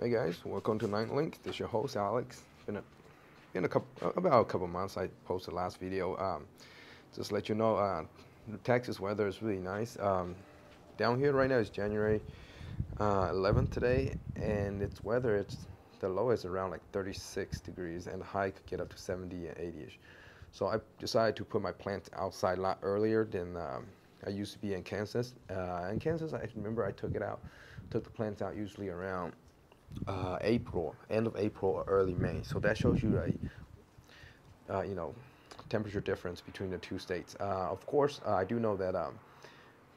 Hey guys, welcome to Nine Links. This is your host Alex. Been a, been a couple about a couple months. I posted last video. Um, just let you know, uh, Texas weather is really nice. Um, down here right now is January uh, 11th today, and it's weather. It's the low is around like 36 degrees, and the high could get up to 70 and 80ish. So I decided to put my plants outside a lot earlier than um, I used to be in Kansas. Uh, in Kansas, I remember I took it out, took the plants out usually around uh, April, end of April or early May. So that shows you a, uh, you know, temperature difference between the two states. Uh, of course, uh, I do know that um,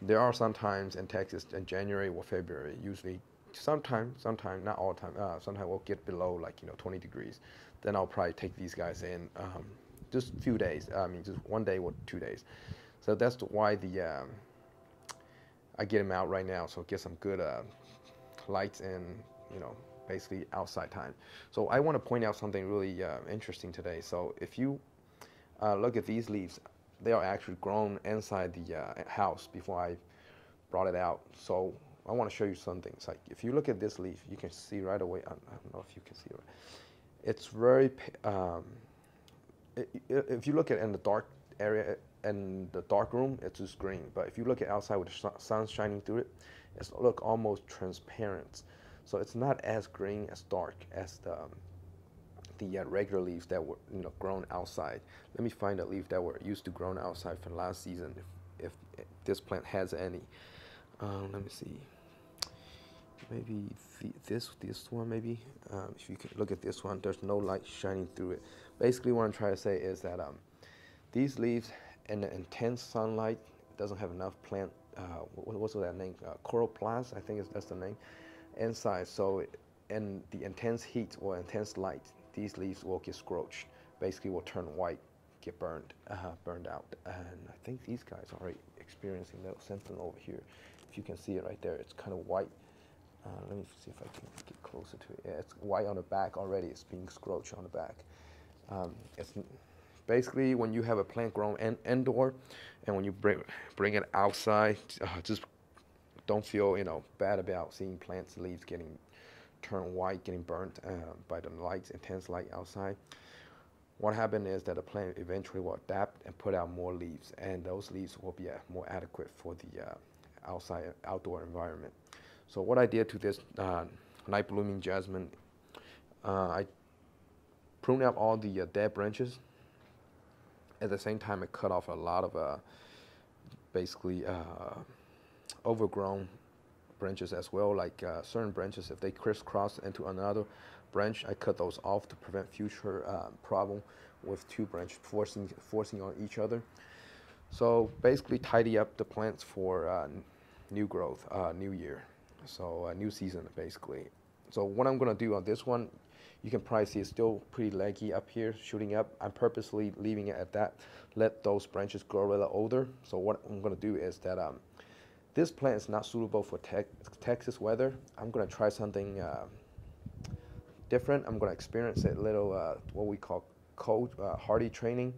there are some times in Texas in January or February, usually sometimes, sometimes, not all the time, uh, sometimes we'll get below like, you know, 20 degrees. Then I'll probably take these guys in um, just a few days. I mean, just one day or two days. So that's why the, um, I get them out right now. So get some good uh, lights and you know, basically outside time. So I want to point out something really uh, interesting today. So if you uh, look at these leaves, they are actually grown inside the uh, house before I brought it out. So I want to show you something. It's like if you look at this leaf, you can see right away. I don't know if you can see it. It's very. Um, if you look at it in the dark area in the dark room, it's just green. But if you look at outside with the sun shining through it, it's look almost transparent. So it's not as green as dark as the, um, the uh, regular leaves that were you know grown outside. Let me find a leaf that were used to grown outside from last season if, if this plant has any. Um, let me see. Maybe this this one maybe. Um, if you can look at this one, there's no light shining through it. Basically, what I'm trying to say is that um, these leaves in the intense sunlight doesn't have enough plant. Uh, what, what's that name? Uh, chloroplast, I think is, that's the name inside. So in the intense heat or intense light, these leaves will get scorched, basically will turn white, get burned, uh, burned out. And I think these guys are already experiencing that symptom over here. If you can see it right there, it's kind of white. Uh, let me see if I can get closer to it. Yeah, it's white on the back already. It's being scorched on the back. Um, it's basically when you have a plant grown in, indoor, and when you bring bring it outside, uh, just don't feel you know bad about seeing plants leaves getting turned white, getting burnt uh, by the lights, intense light outside. What happened is that the plant eventually will adapt and put out more leaves, and those leaves will be uh, more adequate for the uh, outside outdoor environment. So what I did to this uh, night blooming jasmine, uh, I pruned out all the uh, dead branches. At the same time, I cut off a lot of basically overgrown branches as well, like uh, certain branches, if they crisscross into another branch, I cut those off to prevent future uh, problem with two branches forcing, forcing on each other. So basically tidy up the plants for uh, new growth, uh, new year. So new season basically. So what I'm gonna do on this one, you can probably see it's still pretty leggy up here, shooting up. I'm purposely leaving it at that. Let those branches grow a little older. So what I'm gonna do is that um, this plant is not suitable for te Texas weather. I'm gonna try something uh, different. I'm gonna experience a little uh, what we call cold uh, hardy training.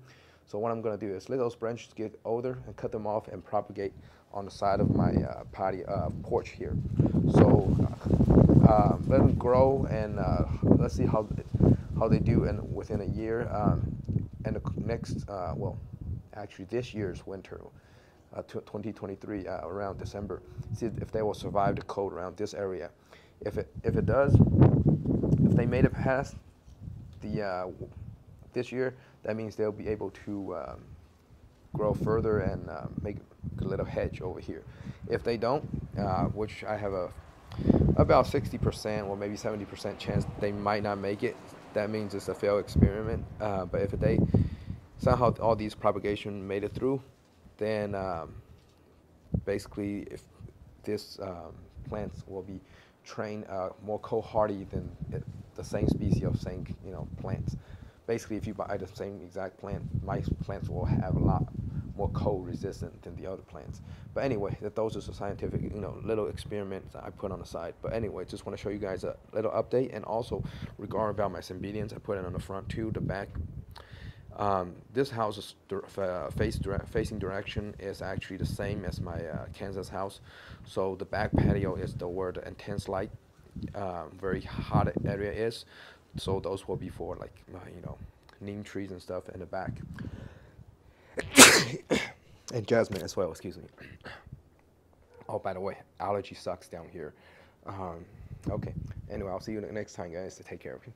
So what I'm gonna do is let those branches get older and cut them off and propagate on the side of my uh, patio uh, porch here. So uh, let them grow and let's see how how they do in within a year. Um, and the next well, actually this year's winter uh, 2023 uh, around December. See if they will survive the cold around this area. If it if it does, if they made it past the uh, this year, that means they'll be able to um, grow further and uh, make a little hedge over here. If they don't, uh, which I have a about 60% or maybe 70% chance they might not make it, that means it's a failed experiment. But if they somehow all these propagation made it through, then um, basically if this um, plants will be trained uh, more cold hardy than it, the same species of same you know plants. Basically, if you buy the same exact plant, my plants will have a lot more cold resistant than the other plants. But anyway, that those are some scientific, you know, little experiments I put on the side. But anyway, just want to show you guys a little update and also regarding about my cymbidiums. I put it on the front too, the back um, this house's uh, face facing direction is actually the same as my uh, Kansas house. So the back patio is the where the intense light um, very hot area is. So those will be for like uh, you know neem trees and stuff in the back. and jasmine as well. Excuse me. Oh, by the way, allergy sucks down here. Um, okay. Anyway, I'll see you next time, guys. Take care of you.